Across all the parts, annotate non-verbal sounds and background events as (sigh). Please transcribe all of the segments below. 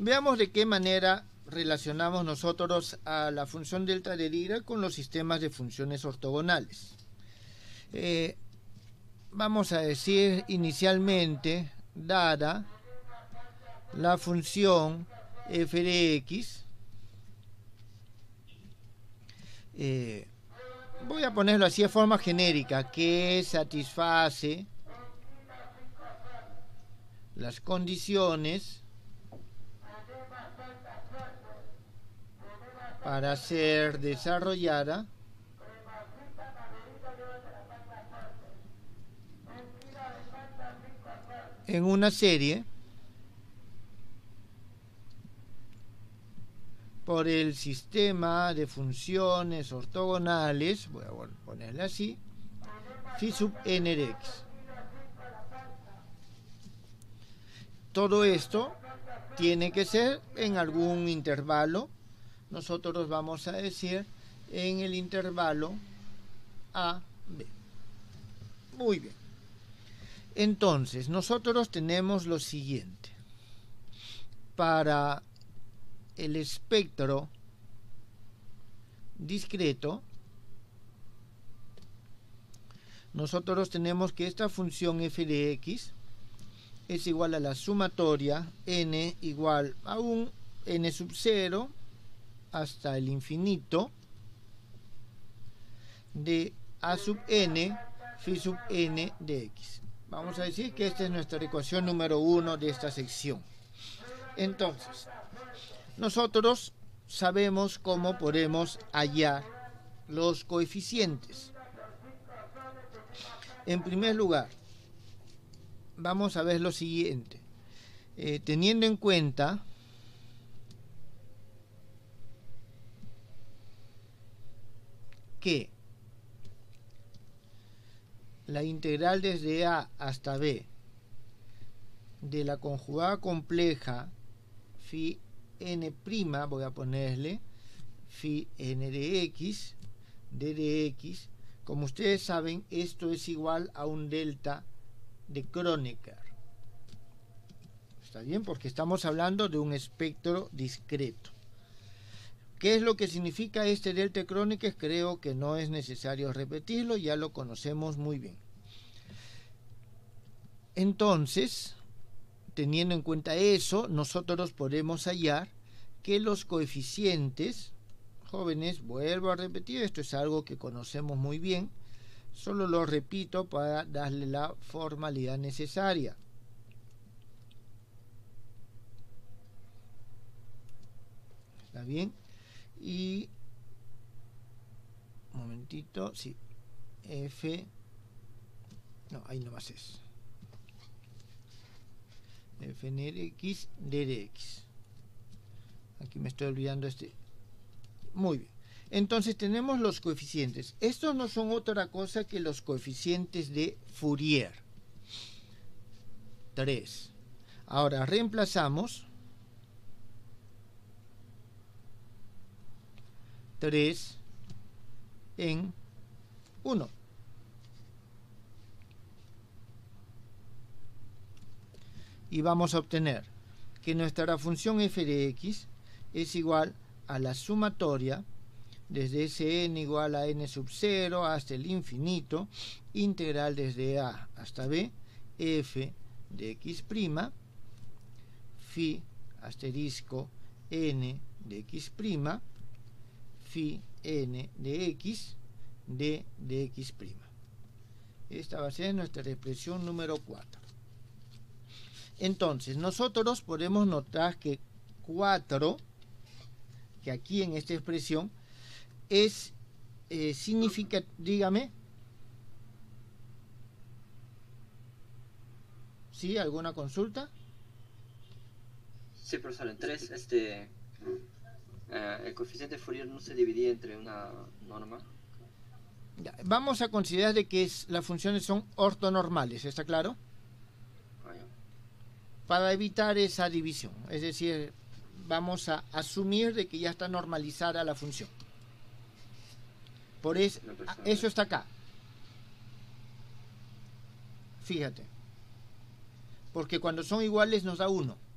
Veamos de qué manera relacionamos nosotros a la función delta de Dirac con los sistemas de funciones ortogonales. Eh, vamos a decir inicialmente, dada la función f de x, eh, voy a ponerlo así de forma genérica, que satisface las condiciones para ser desarrollada en una serie por el sistema de funciones ortogonales, voy a ponerle así, phi sub n. Todo esto tiene que ser en algún intervalo. Nosotros vamos a decir en el intervalo A, B. Muy bien. Entonces, nosotros tenemos lo siguiente. Para el espectro discreto, nosotros tenemos que esta función f de x es igual a la sumatoria n igual a un n sub 0 hasta el infinito de a sub n phi sub n de x. Vamos a decir que esta es nuestra ecuación número uno de esta sección. Entonces, nosotros sabemos cómo podemos hallar los coeficientes. En primer lugar, vamos a ver lo siguiente. Eh, teniendo en cuenta que la integral desde A hasta B de la conjugada compleja phi n', voy a ponerle phi n de x, d de x, como ustedes saben, esto es igual a un delta de Kronecker. ¿Está bien? Porque estamos hablando de un espectro discreto. ¿Qué es lo que significa este delta de Kronecker? Creo que no es necesario repetirlo, ya lo conocemos muy bien. Entonces, teniendo en cuenta eso, nosotros podemos hallar que los coeficientes, jóvenes, vuelvo a repetir, esto es algo que conocemos muy bien, Solo lo repito para darle la formalidad necesaria. ¿Está bien? Y... Un momentito, sí. F... No, ahí nomás es. F en X, D de X. Aquí me estoy olvidando este. Muy bien. Entonces tenemos los coeficientes. Estos no son otra cosa que los coeficientes de Fourier. 3. Ahora reemplazamos 3 en 1. Y vamos a obtener que nuestra función f de x es igual a la sumatoria desde Sn igual a n sub 0 hasta el infinito, integral desde A hasta B, f de x', phi asterisco n de x', phi n de x, d de x'. Esta va a ser nuestra expresión número 4. Entonces, nosotros podemos notar que 4, que aquí en esta expresión, es eh, significa, dígame. ¿Sí? ¿Alguna consulta? Sí, profesor, en 3, este, eh, el coeficiente Fourier no se dividía entre una norma. vamos a considerar de que es, las funciones son ortonormales, ¿está claro? Ah, Para evitar esa división, es decir, vamos a asumir de que ya está normalizada la función. Por eso, eso está acá. Fíjate. Porque cuando son iguales nos da 1.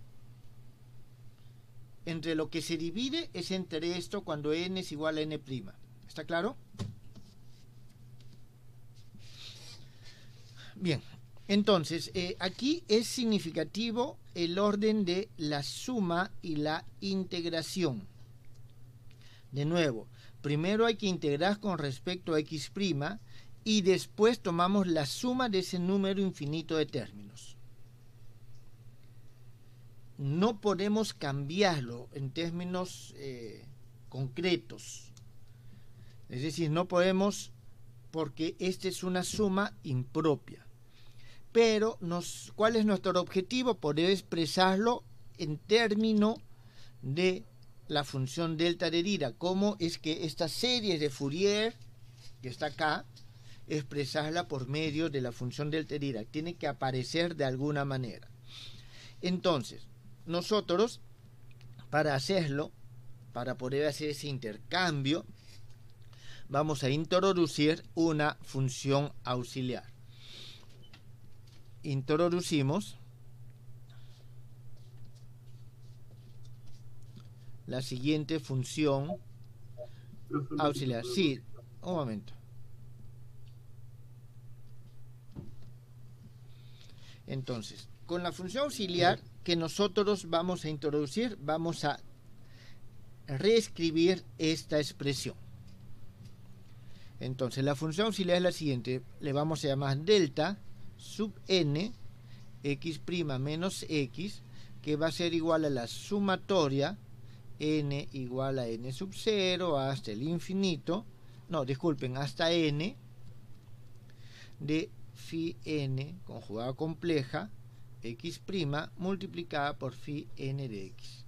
Entre lo que se divide es entre esto cuando n es igual a n'. ¿Está claro? Bien, entonces eh, aquí es significativo el orden de la suma y la integración. De nuevo, primero hay que integrar con respecto a x' y después tomamos la suma de ese número infinito de términos. No podemos cambiarlo en términos eh, concretos. Es decir, no podemos porque esta es una suma impropia. Pero ¿cuál es nuestro objetivo? Poder expresarlo en términos de la función delta de Dira. ¿Cómo es que esta serie de Fourier, que está acá, expresarla por medio de la función delta de Dirac. Tiene que aparecer de alguna manera. Entonces, nosotros, para hacerlo, para poder hacer ese intercambio, vamos a introducir una función auxiliar. Introducimos la siguiente función auxiliar. Sí, un momento. Entonces, con la función auxiliar que nosotros vamos a introducir, vamos a reescribir esta expresión. Entonces, la función auxiliar es la siguiente. Le vamos a llamar delta sub n x' menos x, que va a ser igual a la sumatoria n igual a n sub 0 hasta el infinito, no, disculpen, hasta n de phi n conjugada compleja x' multiplicada por phi n de x.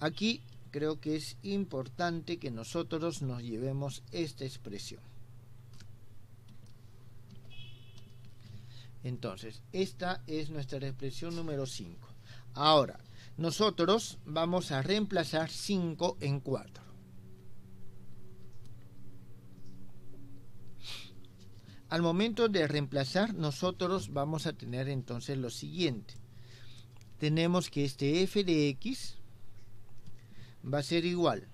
Aquí creo que es importante que nosotros nos llevemos esta expresión. Entonces, esta es nuestra expresión número 5. Ahora, nosotros vamos a reemplazar 5 en 4. Al momento de reemplazar, nosotros vamos a tener entonces lo siguiente. Tenemos que este f de x va a ser igual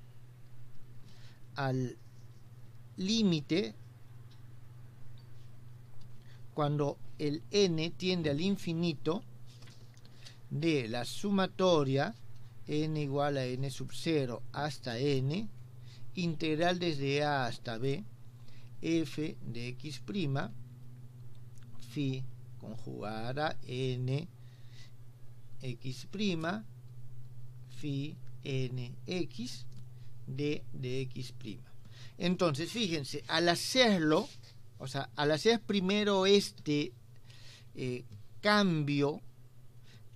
al límite cuando el n tiende al infinito de la sumatoria n igual a n sub 0 hasta n, integral desde a hasta b, f de x' phi conjugada n x' phi n x d de x'. Entonces, fíjense, al hacerlo, o sea, al hacer primero este eh, cambio,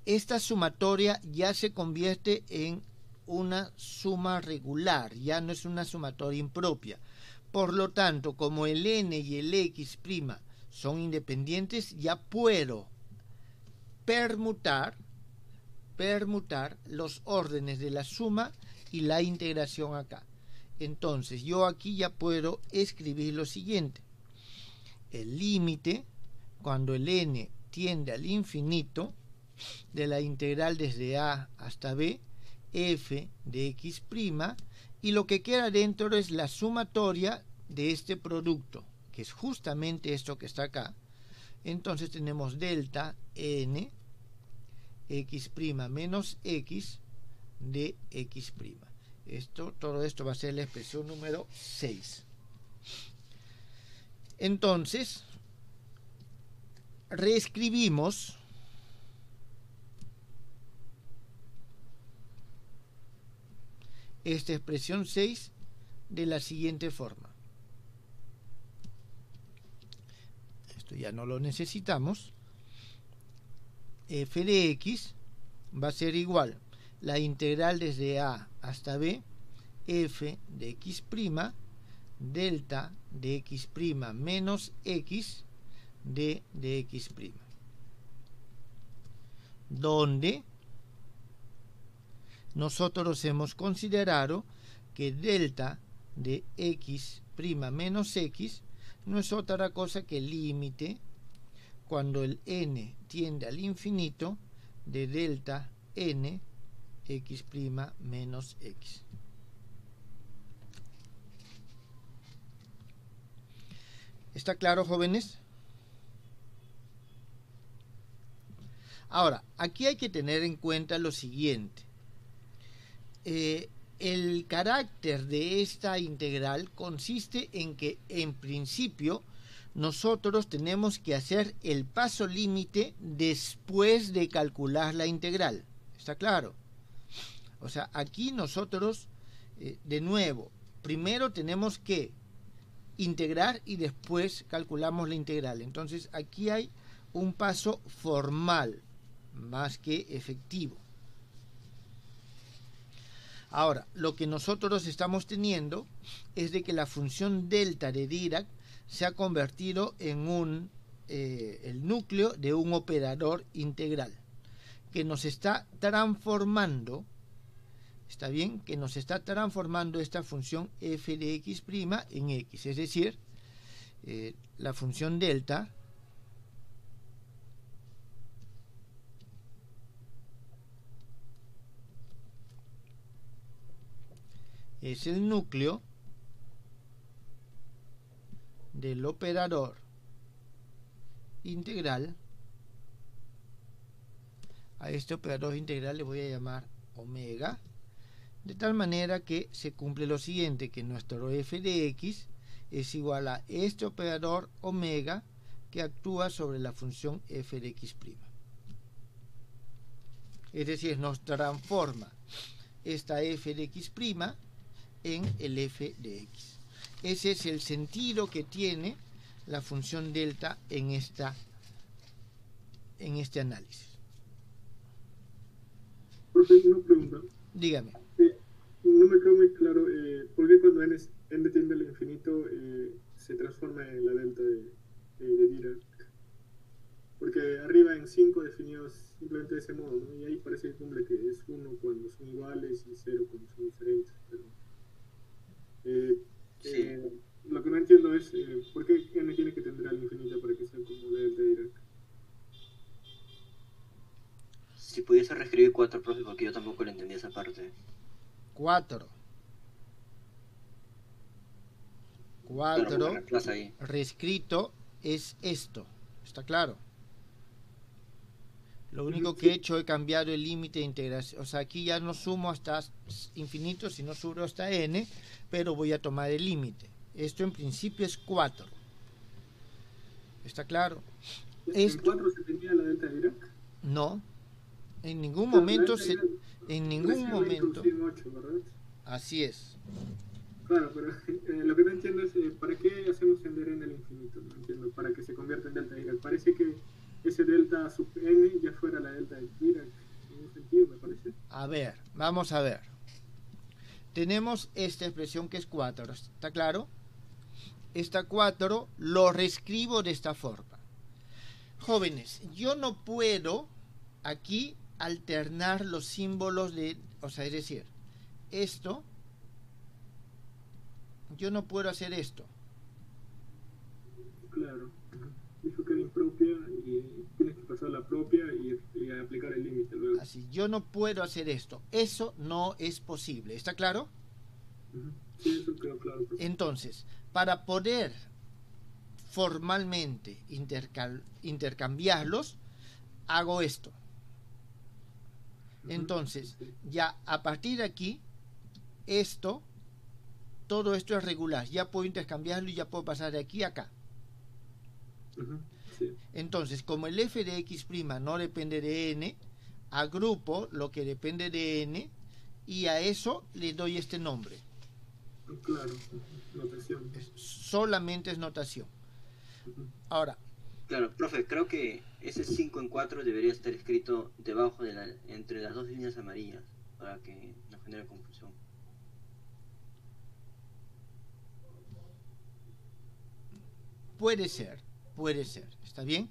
esta sumatoria ya se convierte en una suma regular, ya no es una sumatoria impropia. Por lo tanto, como el n y el x' son independientes, ya puedo permutar, permutar los órdenes de la suma y la integración acá. Entonces, yo aquí ya puedo escribir lo siguiente. El límite, cuando el n tiende al infinito, de la integral desde a hasta b, f de x' y lo que queda dentro es la sumatoria de este producto, que es justamente esto que está acá. Entonces tenemos delta n x' menos x de x'. Esto, todo esto va a ser la expresión número 6. Entonces, reescribimos esta expresión 6 de la siguiente forma. Esto ya no lo necesitamos. f de x va a ser igual la integral desde a hasta b f de x' delta de x' menos x de, de x'. Donde nosotros hemos considerado que delta de x' menos x no es otra cosa que el límite cuando el n tiende al infinito de delta n x' menos x. ¿Está claro, jóvenes? Ahora, aquí hay que tener en cuenta lo siguiente. Eh, el carácter de esta integral consiste en que, en principio, nosotros tenemos que hacer el paso límite después de calcular la integral. ¿Está claro? O sea, aquí nosotros, eh, de nuevo, primero tenemos que integrar y después calculamos la integral. Entonces, aquí hay un paso formal más que efectivo. Ahora, lo que nosotros estamos teniendo es de que la función delta de Dirac se ha convertido en un, eh, el núcleo de un operador integral que nos está transformando, está bien, que nos está transformando esta función f de x' en x, es decir, eh, la función delta es el núcleo del operador integral. A este operador integral le voy a llamar omega, de tal manera que se cumple lo siguiente, que nuestro f de x es igual a este operador omega que actúa sobre la función f de x'. Es decir, nos transforma esta f de x' en el f de x. Ese es el sentido que tiene la función delta en, esta, en este análisis. Profesor, una pregunta. Dígame. Eh, no me quedó muy claro eh, por qué cuando n, n tiende al infinito eh, se transforma en la delta de, de Dirac. Porque arriba en 5 definidos simplemente de ese modo, ¿no? Y ahí parece que cumple que es 1 cuando son iguales y 0 cuando son diferentes. Pero eh, eh, lo que no entiendo es eh, por qué n tiene que tender al infinito para que sea como delta Dirac. Si pudiese reescribir 4, profe, porque yo tampoco le entendí esa parte. 4. Claro, 4 porque reemplaza ahí. reescrito es esto. ¿Está claro? Lo único que he hecho he cambiado el límite de integración. O sea, aquí ya no sumo hasta infinito, sino subo hasta n, pero voy a tomar el límite. Esto en principio es 4. ¿Está claro? ¿En Esto 4 se tenía la delta Dirac? no. En ningún momento se, en ningún momento. introducí en 8, ¿verdad? Así es. Claro, pero (laughs) eh, lo que no entiendo es eh, ¿para qué hacemos tender n al infinito? No entiendo, para que se convierta en delta Dirac. Parece que ese delta sub n ya fuera la delta de. En un sentido, me parece. A ver, vamos a ver. Tenemos esta expresión que es 4, ¿está claro? Esta 4 lo reescribo de esta forma. Jóvenes, yo no puedo aquí alternar los símbolos de, o sea, es decir, esto, yo no puedo hacer esto. Claro. Dijo que era impropia y tienes que pasar la propia y, y aplicar el límite luego. Así, yo no puedo hacer esto. Eso no es posible, ¿está claro? Ujú. Sí, eso quedó claro. profe. Entonces, para poder formalmente intercambiarlos, hago esto. Entonces, ya a partir de aquí, esto, todo esto es regular. Ya puedo intercambiarlo y ya puedo pasar de aquí a acá. Sí. Entonces, como el f de x' no depende de n, agrupo lo que depende de n y a eso le doy este nombre. Claro. Notación. Es- solamente es notación. Ahora, Claro, profe, creo que ese 5 en 4 debería estar escrito debajo de la, entre las dos líneas amarillas para que no genere confusión. puede ser, puede ser, ¿está bien?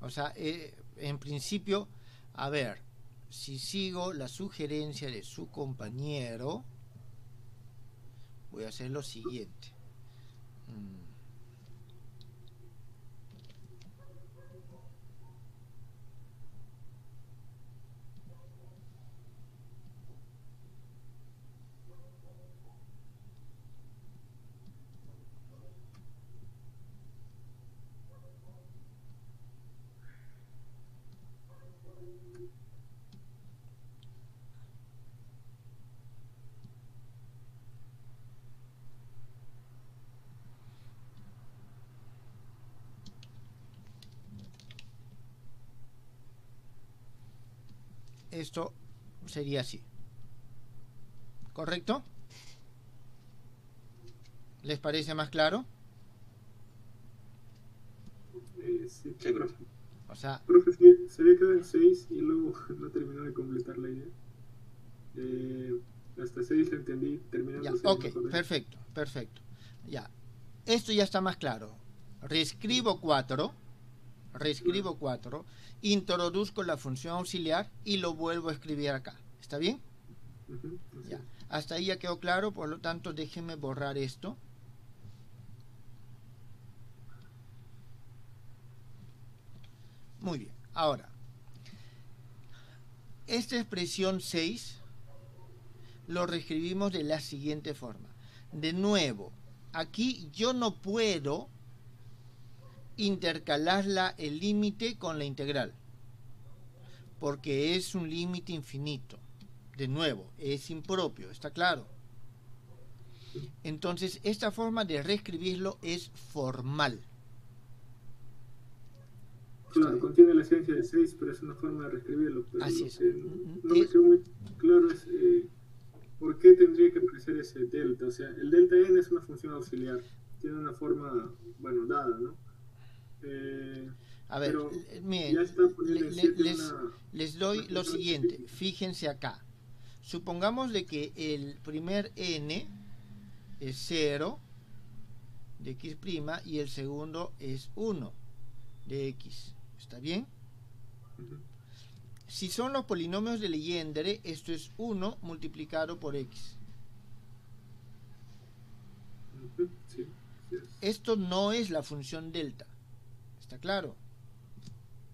O sea, eh, en principio, a ver, si sigo la sugerencia de su compañero, voy a hacer lo siguiente. Mm. Esto sería así. ¿Correcto? ¿Les parece más claro? Eh, sí, Sí, profe. O sea, Profe, se, había quedado en 6 y luego (laughs) no terminó de completar la idea. Eh, hasta 6 la entendí, terminando ya, 6. ok, perfecto, perfecto. Ya, esto ya está más claro. Reescribo 4, reescribo 4, introduzco la función auxiliar y lo vuelvo a escribir acá. ¿Está bien? Ya. Hasta ahí ya quedó claro, por lo tanto déjenme borrar esto. Muy bien, ahora, esta expresión 6 lo reescribimos de la siguiente forma. De nuevo, aquí yo no puedo intercalarla el límite con la integral, porque es un límite infinito. De nuevo, es impropio, ¿está claro? Entonces, esta forma de reescribirlo es formal. Claro, contiene la esencia de 6, pero es una forma de reescribirlo. Pero Así es. que no me Es- quedó muy claro es eh, por qué tendría que aparecer ese delta. O sea, el delta n es una función auxiliar. Tiene una forma, bueno, dada, ¿no? Eh, A ver, l- miren, les, una- les doy una lo siguiente, fíjense acá. Supongamos de que el primer n es 0 de x' y el segundo es 1 de x. ¿Está bien? Si son los polinomios de Legendre, esto es 1 multiplicado por x. Sí Esto no es la función delta. ¿Está claro?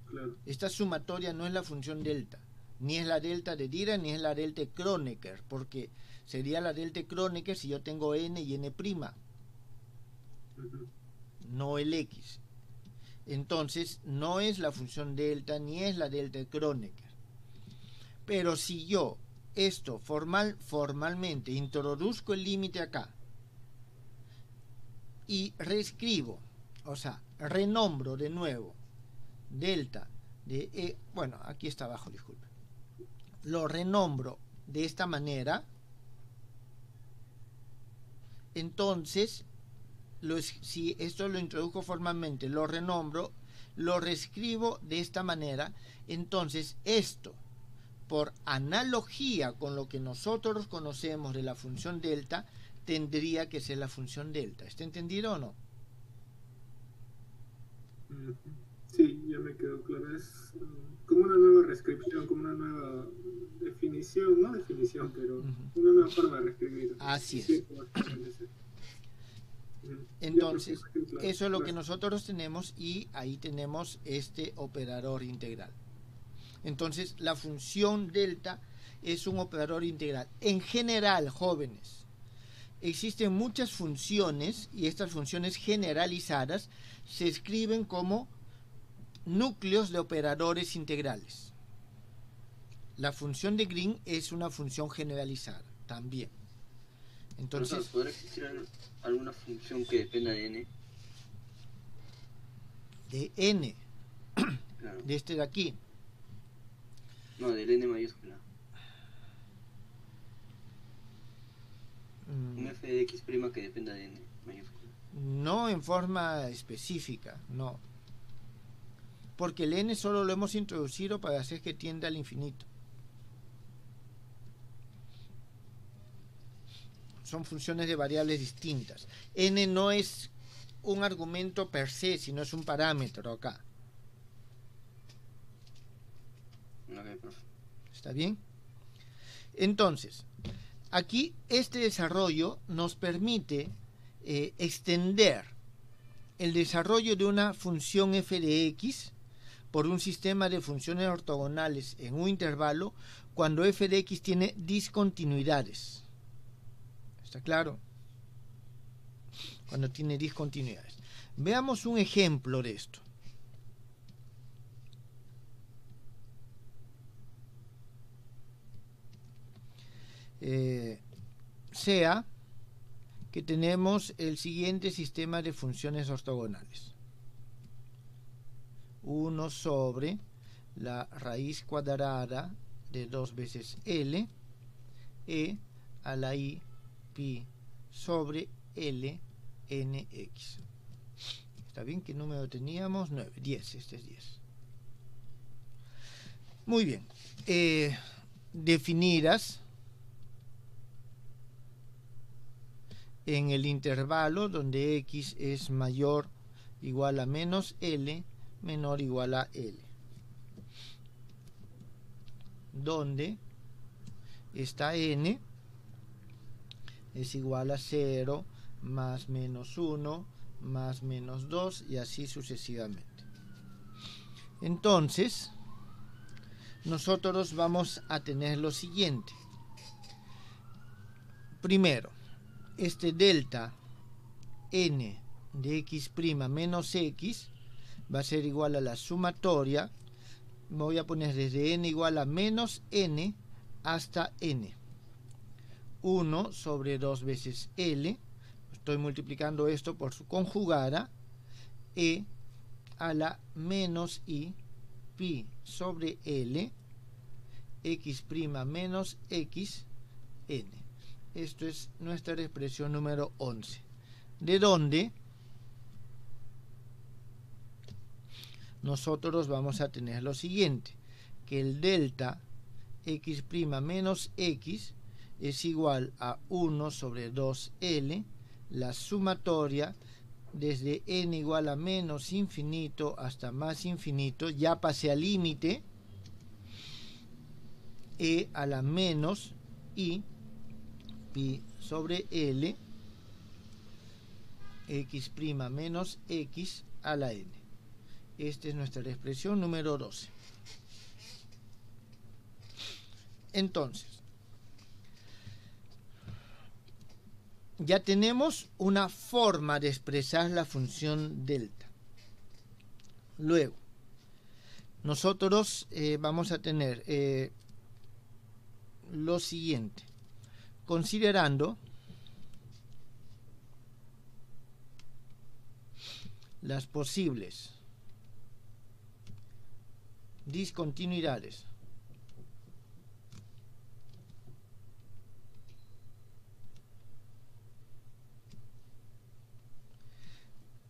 claro. Esta sumatoria no es la función delta, ni es la delta de Dirac, ni es la delta Kronecker, porque sería la delta Kronecker si yo tengo n y n', Ujú. no el x. Entonces, no es la función delta, ni es la delta Kronecker. Pero si yo esto formal, formalmente introduzco el límite acá y reescribo, o sea, renombro de nuevo delta de e, bueno, aquí está abajo, disculpe. Lo renombro de esta manera. Entonces, si esto lo introdujo formalmente, lo renombro, lo reescribo de esta manera, entonces esto, por analogía con lo que nosotros conocemos de la función delta, tendría que ser la función delta. ¿Está entendido o no? Sí, ya me quedó claro. Es mm, como una nueva reescripción, como una nueva definición, no definición, pero una nueva forma de reescribir. Así Sí, es. Ya, Entonces, eso es lo que nosotros tenemos y ahí tenemos este operador integral. Entonces, la función delta es un operador integral. En general, jóvenes, existen muchas funciones y estas funciones generalizadas se escriben como núcleos de operadores integrales. La función de Green es una función generalizada también. Entonces, Entonces, ¿podrá existir al- alguna función que dependa de n? de n, Claro. de este de aquí, No, del n mayúscula. Mm, Un f de x' que dependa de n mayúscula. No en forma específica, no. Porque el n solo lo hemos introducido para hacer que tienda al infinito. Son funciones de variables distintas. n no es un argumento per se, sino es un parámetro acá. Profe. ¿Está bien? Entonces, aquí este desarrollo nos permite eh, extender el desarrollo de una función f de x por un sistema de funciones ortogonales en un intervalo cuando f de x tiene discontinuidades. ¿Está claro? Cuando tiene discontinuidades. Veamos un ejemplo de esto. Eh, sea que tenemos el siguiente sistema de funciones ortogonales. 1 sobre la raíz cuadrada de 2 veces L e a la i pi sobre L nx. ¿Está bien? ¿Qué número teníamos? 9, 10, este es 10. Muy bien. Eh, definidas en el intervalo donde x es mayor igual a menos L menor igual a L. Donde esta n es igual a 0 más menos 1 más menos 2 y así sucesivamente. Entonces, nosotros vamos a tener lo siguiente. Primero, este delta n de x' menos x va a ser igual a la sumatoria. Me voy a poner desde n igual a menos n hasta n. 1 sobre 2 veces L. Estoy multiplicando esto por su conjugada. E a la menos I pi sobre L x' menos x n. Esto es nuestra expresión número 11. De donde nosotros vamos a tener lo siguiente, que el delta x' menos x es igual a 1 sobre 2L, la sumatoria desde n igual a menos infinito hasta más infinito, ya pasé al límite, e a la menos i pi sobre l x' menos x a la n. Esta es nuestra expresión número 12. Entonces, ya tenemos una forma de expresar la función delta. Luego, nosotros eh, vamos a tener eh, lo siguiente, considerando las posibles discontinuidades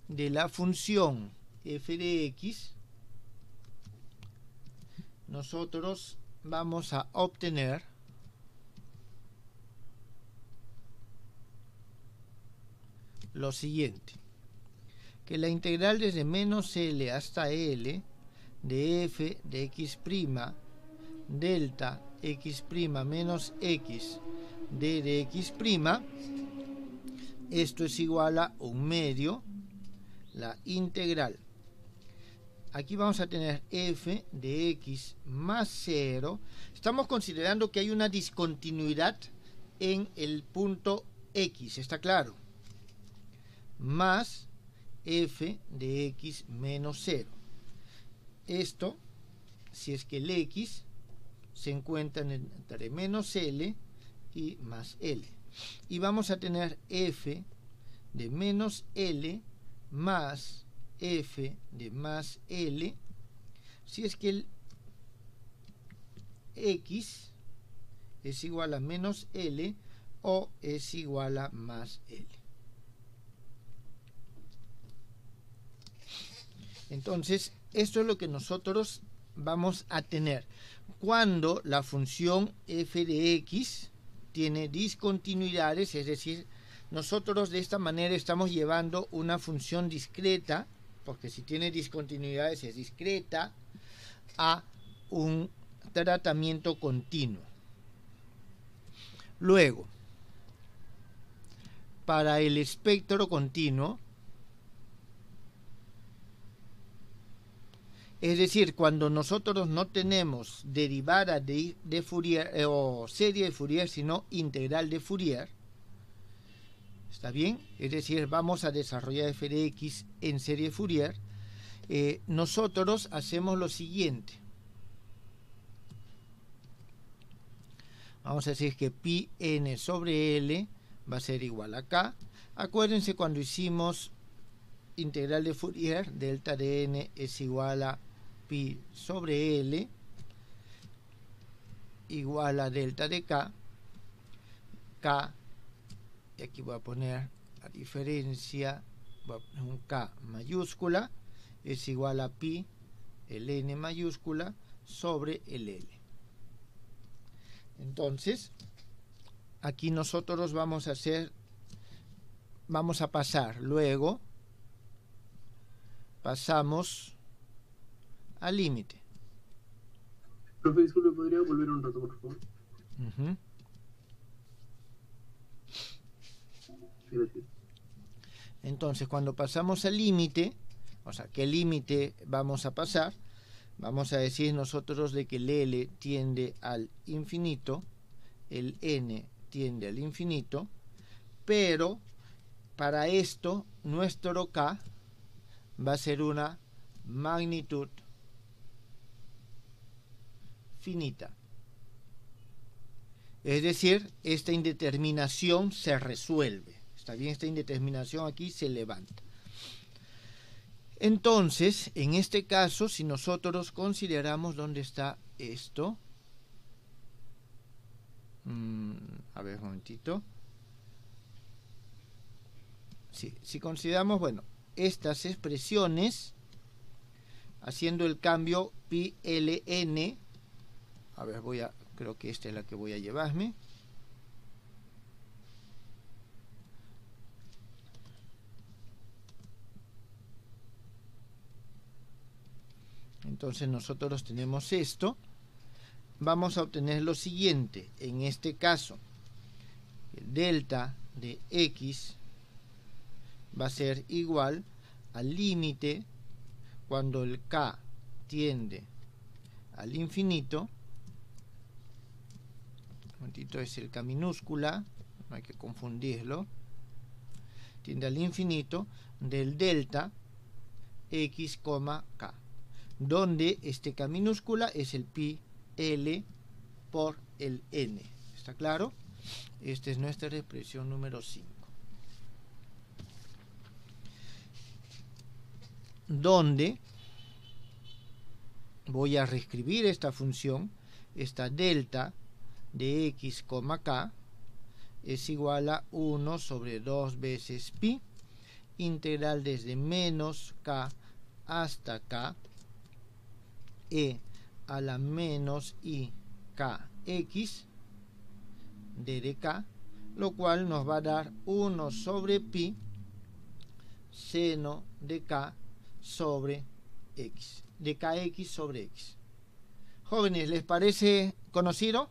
de la función f de x, nosotros vamos a obtener lo siguiente, que la integral desde menos L hasta L de f de x' delta x' menos x d de x', esto es igual a un medio la integral. Aquí vamos a tener f de x más 0. Estamos considerando que hay una discontinuidad en el punto x, ¿está claro? Más f de x menos 0. Esto, si es que el x se encuentra entre menos L y más L. Y vamos a tener f de menos L más f de más l si es que el x es igual a menos l o es igual a más l. Entonces, esto es lo que nosotros vamos a tener cuando la función f de x tiene discontinuidades, es decir, nosotros de esta manera estamos llevando una función discreta, porque si tiene discontinuidades es discreta, a un tratamiento continuo. Luego, para el espectro continuo, es decir, cuando nosotros no tenemos derivada de, de Fourier eh, o serie de Fourier, sino integral de Fourier, ¿Está bien? Es decir, vamos a desarrollar f de x en serie Fourier. Eh, nosotros hacemos lo siguiente. Vamos a decir que pi n sobre l va a ser igual a k. Acuérdense cuando hicimos integral de Fourier, delta de n es igual a pi sobre l. igual a delta de k, k, y aquí voy a poner la diferencia, voy a poner un k mayúscula, es igual a pi, el n mayúscula, sobre el l. Entonces, aquí nosotros vamos a hacer, vamos a pasar luego, pasamos al límite. Profe, disculpe, ¿podría volver un rato, por favor? Gracias. Entonces, cuando pasamos al límite, o sea, ¿qué límite vamos a pasar? Vamos a decir nosotros de que el L tiende al infinito, el N tiende al infinito, pero para esto nuestro K va a ser una magnitud finita. Es decir, esta indeterminación se resuelve. Está bien, esta indeterminación aquí se levanta. Entonces, en este caso, si nosotros consideramos dónde está esto, mm, a ver un momentito. Si consideramos, bueno, estas expresiones, haciendo el cambio pi ln, a ver, voy a, creo que esta es la que voy a llevarme. Entonces nosotros tenemos esto. Vamos a obtener lo siguiente. En este caso, el delta de x va a ser igual al límite cuando el k tiende al infinito. Momentito es el k minúscula, no hay que confundirlo. Tiende al infinito del delta x, k donde este K minúscula es el pi L por el N. ¿Está claro? Esta es nuestra expresión número 5. Donde voy a reescribir esta función, esta delta de x, k es igual a 1 sobre 2 veces pi, integral desde menos k hasta k e a la menos i kx d de k, lo cual nos va a dar 1 sobre pi seno de k sobre x, de kx sobre x. Jóvenes, ¿les parece conocido?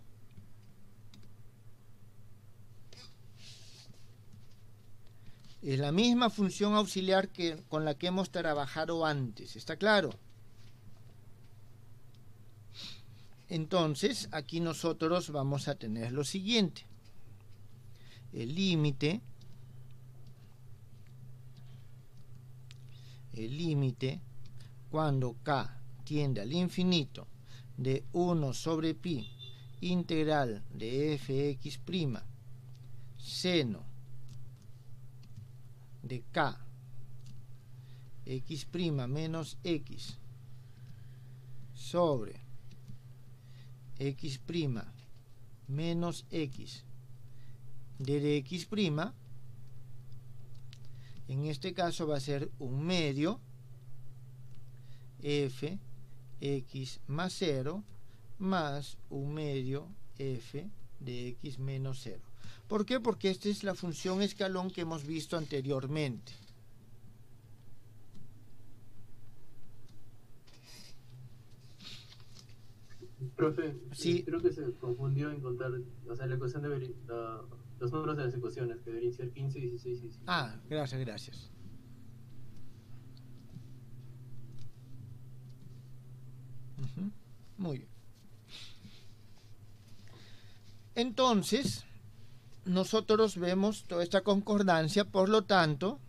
Es la misma función auxiliar que con la que hemos trabajado antes, ¿está claro? Entonces, aquí nosotros vamos a tener lo siguiente. El límite, el límite, cuando k tiende al infinito de 1 sobre pi integral de fx' seno de k x' menos x sobre x' menos x de x', en este caso va a ser un medio f x más 0 más un medio f de x menos 0. ¿Por qué? Porque esta es la función escalón que hemos visto anteriormente. Profe, Sí. creo que se confundió en contar, o sea, la ecuación debería, la- los números de las ecuaciones, que deberían ser 15, 16 y 17. Ah, gracias, gracias. Muy bien. Entonces, nosotros vemos toda esta concordancia, por lo tanto,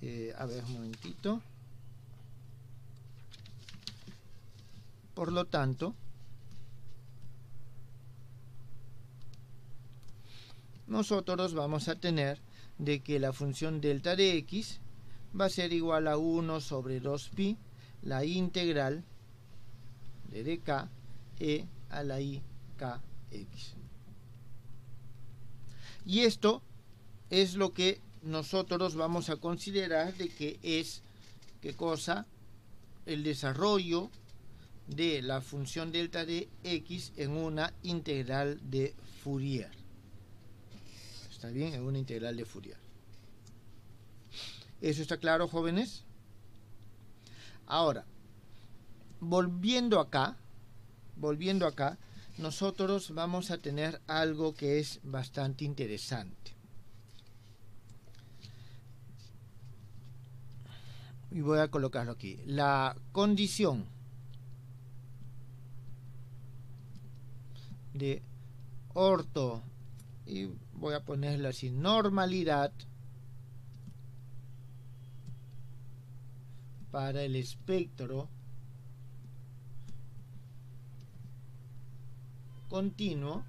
eh, a ver un momentito. Por lo tanto, nosotros vamos a tener de que la función delta de x va a ser igual a 1 sobre 2pi, la integral de dk e a la i k x. Y esto es lo que nosotros vamos a considerar de que es, ¿qué cosa? El desarrollo de la función delta de x en una integral de Fourier. ¿Está bien? En una integral de Fourier. ¿Eso está claro, jóvenes? Ahora, volviendo acá, volviendo acá, nosotros vamos a tener algo que es bastante interesante. Y voy a colocarlo aquí. La condición de orto y voy a ponerlo así normalidad para el espectro continuo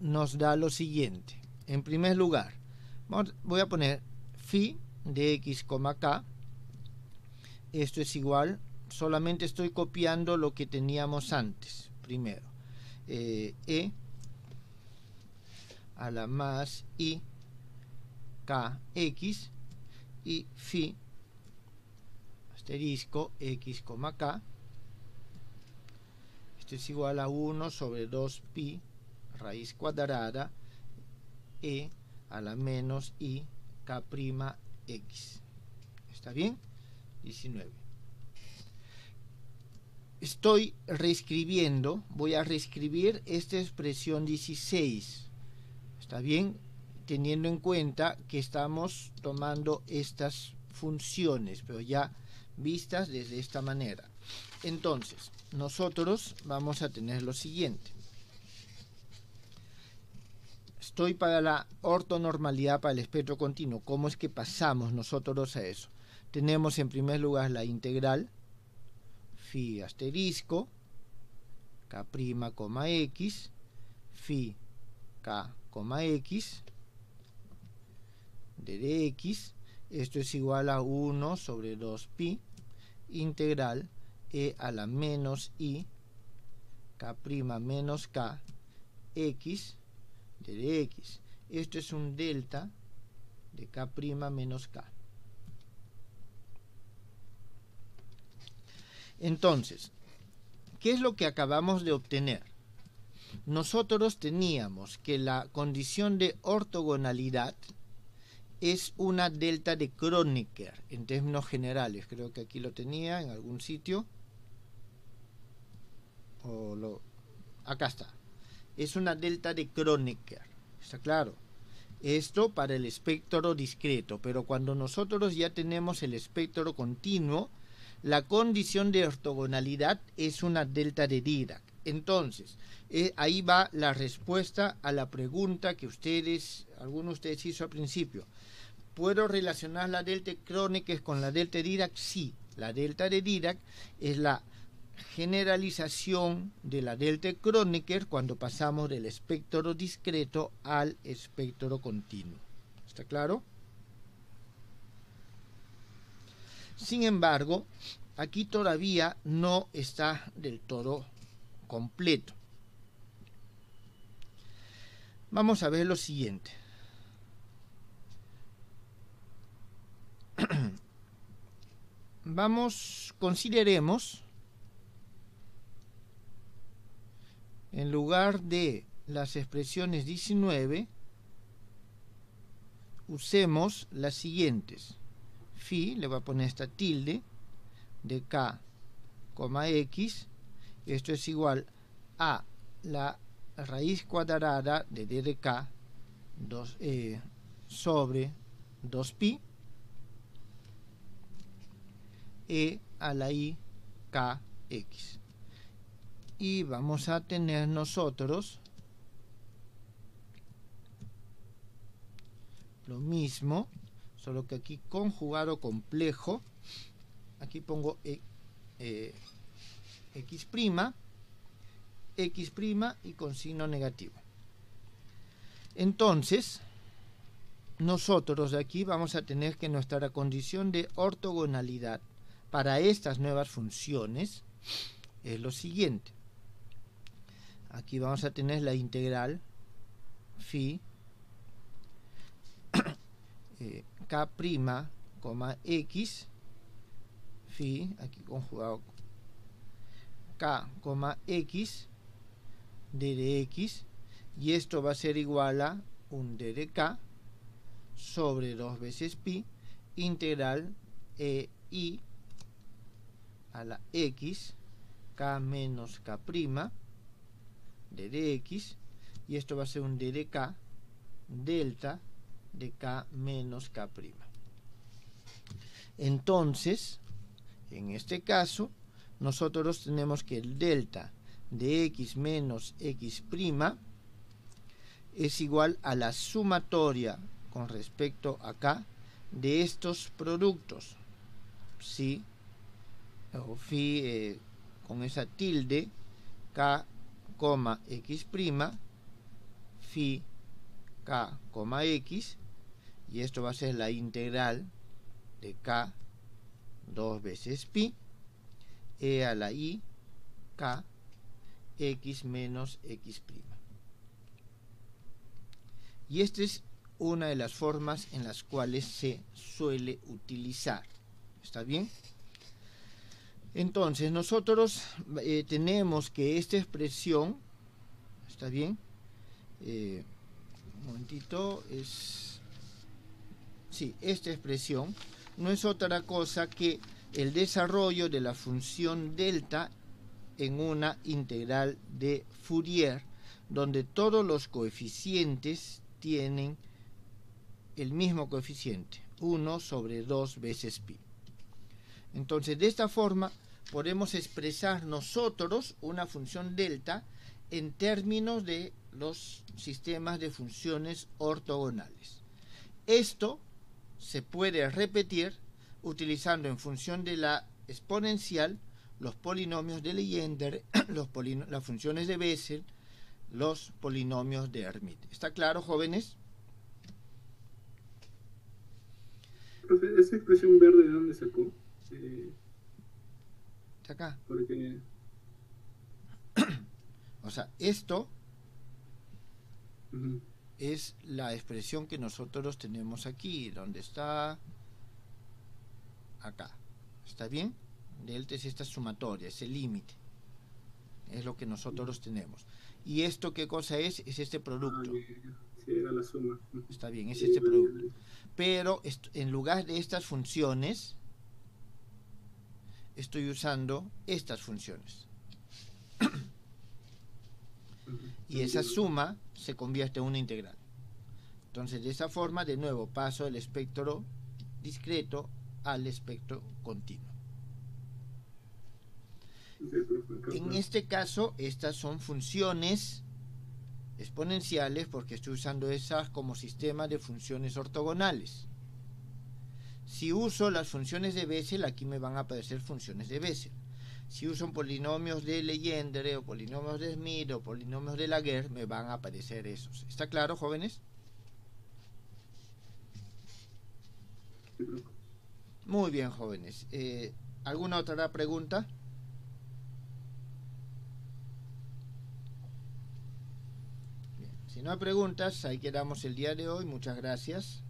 nos da lo siguiente. En primer lugar, voy a poner phi de x, k. Esto es igual, solamente estoy copiando lo que teníamos antes, primero. Eh, e a la más i k x y phi asterisco x, k. Esto es igual a 1 sobre 2 pi raíz cuadrada e a la menos i k prima x. ¿Está bien? 19. Estoy reescribiendo, voy a reescribir esta expresión 16. ¿Está bien? Teniendo en cuenta que estamos tomando estas funciones, pero ya vistas desde esta manera. Entonces, nosotros vamos a tener lo siguiente. Estoy para la ortonormalidad para el espectro continuo. ¿Cómo es que pasamos nosotros a eso? Tenemos en primer lugar la integral phi asterisco k x phi k, x de dx esto es igual a 1 sobre 2 pi integral e a la menos i k menos k x de dx. Esto es un delta de k menos k. Entonces, ¿qué es lo que acabamos de obtener? Nosotros teníamos que la condición de ortogonalidad es una delta de Kronecker en términos generales. Creo que aquí lo tenía en algún sitio. O lo, acá está. Es una delta de Kronecker. ¿Está claro? Esto para el espectro discreto, pero cuando nosotros ya tenemos el espectro continuo, la condición de ortogonalidad es una delta de Dirac. Entonces, eh, ahí va la respuesta a la pregunta que ustedes, algunos de ustedes hizo al principio. ¿Puedo relacionar la delta Kronecker con la delta de Dirac? Sí, la delta de Dirac es la generalización de la delta Kronecker cuando pasamos del espectro discreto al espectro continuo. ¿Está claro? Sin embargo, aquí todavía no está del todo completo. Vamos a ver lo siguiente. (clears throat) Vamos, consideremos, en lugar de las expresiones 19, usemos las siguientes. Phi, le voy a poner esta tilde, de k, x, esto es igual a la raíz cuadrada de d de k eh, sobre 2pi, e a la i k x. Y vamos a tener nosotros lo mismo, solo que aquí conjugado complejo, aquí pongo e, x x y con signo negativo. Entonces, nosotros de aquí vamos a tener que nuestra condición de ortogonalidad para estas nuevas funciones es lo siguiente. Aquí vamos a tener la integral phi (coughs) eh, k', x phi, aquí conjugado k, x d de y esto va a ser igual a un d de k sobre 2 veces pi integral e i a la x k menos k' d de y esto va a ser un d de k delta de k menos k'. Entonces, en este caso, nosotros tenemos que el delta de x menos x' es igual a la sumatoria con respecto a k de estos productos. ¿Sí? O phi eh, con esa tilde k, x', phi k, x, y esto va a ser la integral de k dos veces pi e a la i k x menos x'. Y esta es una de las formas en las cuales se suele utilizar. ¿Está bien? Entonces, nosotros eh, tenemos que esta expresión, ¿está bien? Eh, un momentito, es... Sí, esta expresión no es otra cosa que el desarrollo de la función delta en una integral de Fourier, donde todos los coeficientes tienen el mismo coeficiente, 1 sobre 2 veces pi. Entonces, de esta forma podemos expresar nosotros una función delta en términos de los sistemas de funciones ortogonales. Esto se puede repetir utilizando en función de la exponencial los polinomios de Legendre, (clears throat) los las funciones de Bessel, los polinomios de Hermite. ¿Está claro, jóvenes? Profe, ¿esa expresión verde de dónde sacó? Eh, Está acá. Porque... (clears throat) o sea, esto es la expresión que nosotros tenemos aquí, donde está acá. ¿Está bien? Delta es esta sumatoria, es el límite. Es lo que nosotros tenemos. ¿Y esto qué cosa es? Es este producto. Ah, sí, era la suma. Está bien, es este producto. Pero en lugar de estas funciones, estoy usando estas funciones. y esa suma se convierte en una integral. Entonces, de esa forma, de nuevo, paso del espectro discreto al espectro continuo. En este caso, estas son funciones exponenciales porque estoy usando esas como sistema de funciones ortogonales. Si uso las funciones de Bessel, aquí me van a aparecer funciones de Bessel. Si uso polinomios de Legendre o polinomios de Smith o polinomios de Laguerre, me van a aparecer esos. ¿Está claro, jóvenes? Muy bien, jóvenes. Eh, ¿Alguna otra pregunta? Si no hay preguntas, ahí quedamos el día de hoy. Muchas gracias.